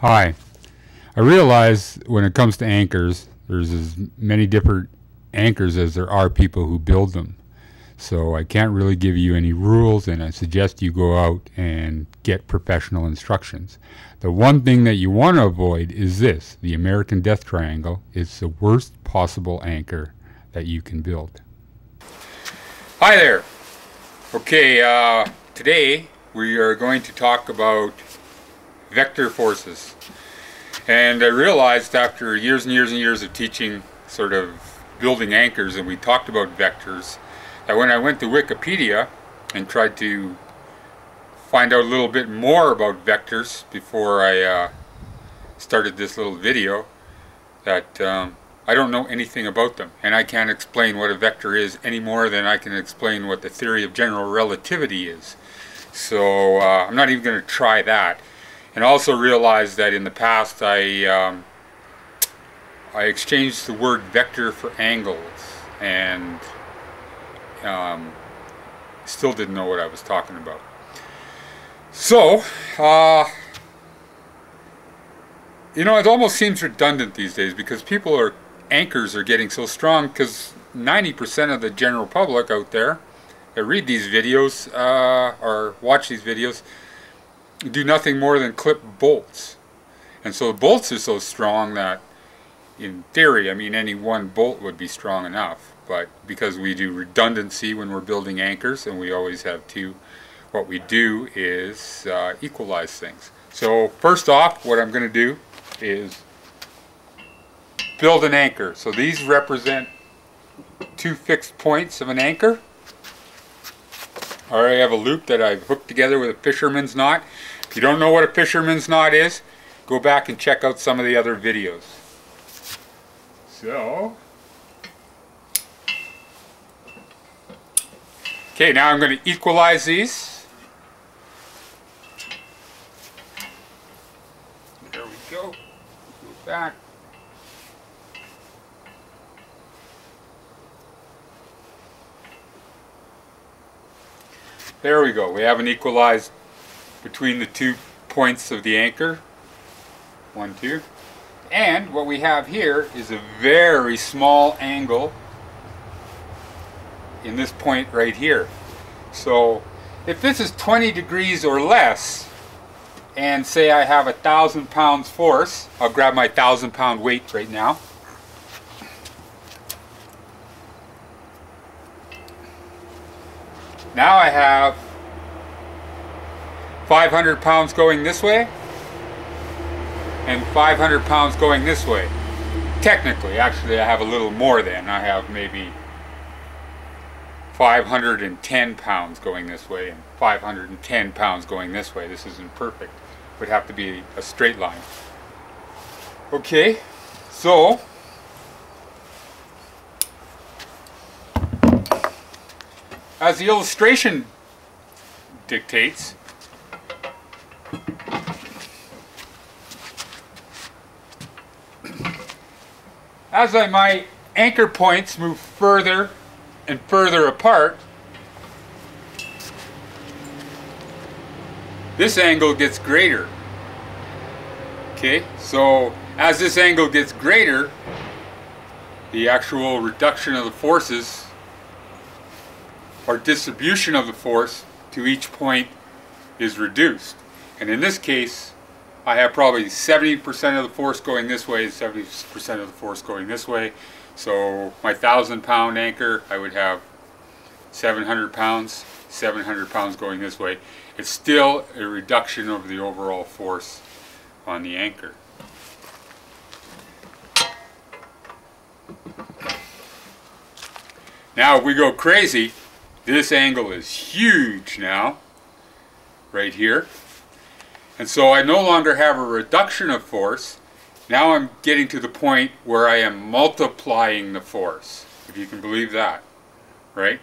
Hi. I realize when it comes to anchors, there's as many different anchors as there are people who build them. So I can't really give you any rules, and I suggest you go out and get professional instructions. The one thing that you want to avoid is this the American Death Triangle is the worst possible anchor that you can build. Hi there. Okay, uh, today we are going to talk about vector forces. And I realized after years and years and years of teaching sort of building anchors and we talked about vectors that when I went to Wikipedia and tried to find out a little bit more about vectors before I uh, started this little video that um, I don't know anything about them and I can't explain what a vector is any more than I can explain what the theory of general relativity is. So uh, I'm not even going to try that and also realized that in the past I um, I exchanged the word vector for angles and um, still didn't know what I was talking about. So, uh, you know, it almost seems redundant these days because people are, anchors are getting so strong because 90% of the general public out there that read these videos uh, or watch these videos do nothing more than clip bolts. And so the bolts are so strong that in theory, I mean, any one bolt would be strong enough but because we do redundancy when we're building anchors and we always have two, what we do is uh, equalize things. So first off, what I'm going to do is build an anchor. So these represent two fixed points of an anchor. I already have a loop that I've hooked together with a fisherman's knot. If you don't know what a fisherman's knot is, go back and check out some of the other videos. So, Okay, now I'm going to equalize these. There we go. Go back. There we go. We have an equalized between the two points of the anchor. One, two. And what we have here is a very small angle in this point right here. So if this is 20 degrees or less, and say I have a thousand pounds force, I'll grab my thousand pound weight right now. Now I have 500 pounds going this way and 500 pounds going this way. Technically, actually I have a little more than. I have maybe 510 pounds going this way and 510 pounds going this way. This isn't perfect. It would have to be a straight line. Okay, so as the illustration dictates, as I, my anchor points move further and further apart, this angle gets greater. Okay, so as this angle gets greater, the actual reduction of the forces or distribution of the force to each point is reduced. And in this case, I have probably 70% of the force going this way and 70% of the force going this way. So my thousand pound anchor, I would have 700 pounds, 700 pounds going this way. It's still a reduction of the overall force on the anchor. Now if we go crazy, this angle is huge now, right here. And so I no longer have a reduction of force, now I'm getting to the point where I am multiplying the force, if you can believe that, right?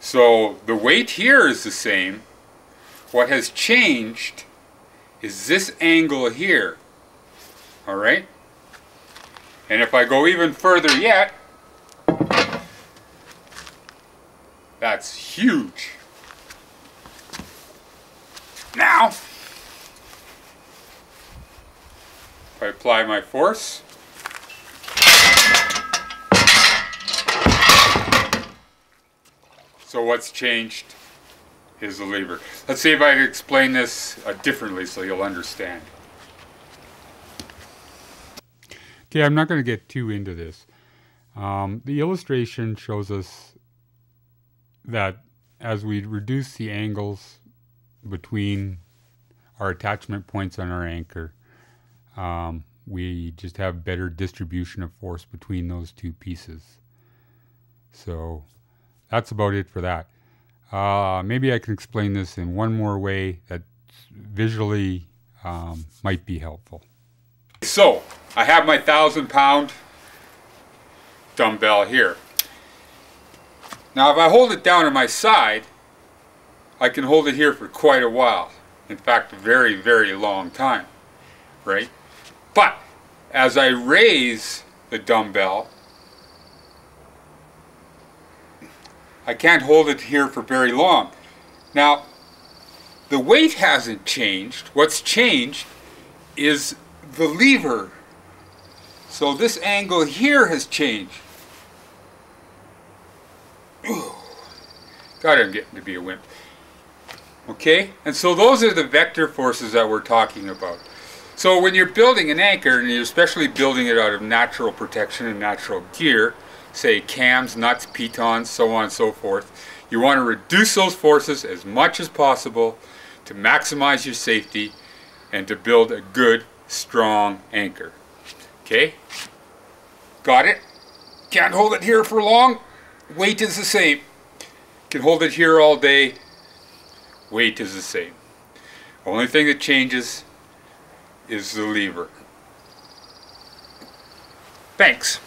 So the weight here is the same. What has changed is this angle here, all right? And if I go even further yet, that's huge. If I apply my force, so what's changed is the lever. Let's see if I can explain this uh, differently so you'll understand. Okay, I'm not going to get too into this. Um, the illustration shows us that as we reduce the angles between our attachment points on our anchor, um, we just have better distribution of force between those two pieces. So that's about it for that. Uh, maybe I can explain this in one more way that visually um, might be helpful. So I have my thousand pound dumbbell here. Now if I hold it down on my side, I can hold it here for quite a while. In fact, a very, very long time, right? But as I raise the dumbbell, I can't hold it here for very long. Now, the weight hasn't changed. What's changed is the lever. So this angle here has changed. God, I'm getting to be a wimp. Okay, and so those are the vector forces that we're talking about. So when you're building an anchor, and you're especially building it out of natural protection and natural gear, say cams, nuts, pitons, so on and so forth, you want to reduce those forces as much as possible to maximize your safety and to build a good, strong anchor. Okay? Got it? Can't hold it here for long. Weight is the same. Can hold it here all day. Weight is the same. Only thing that changes is the lever. Thanks.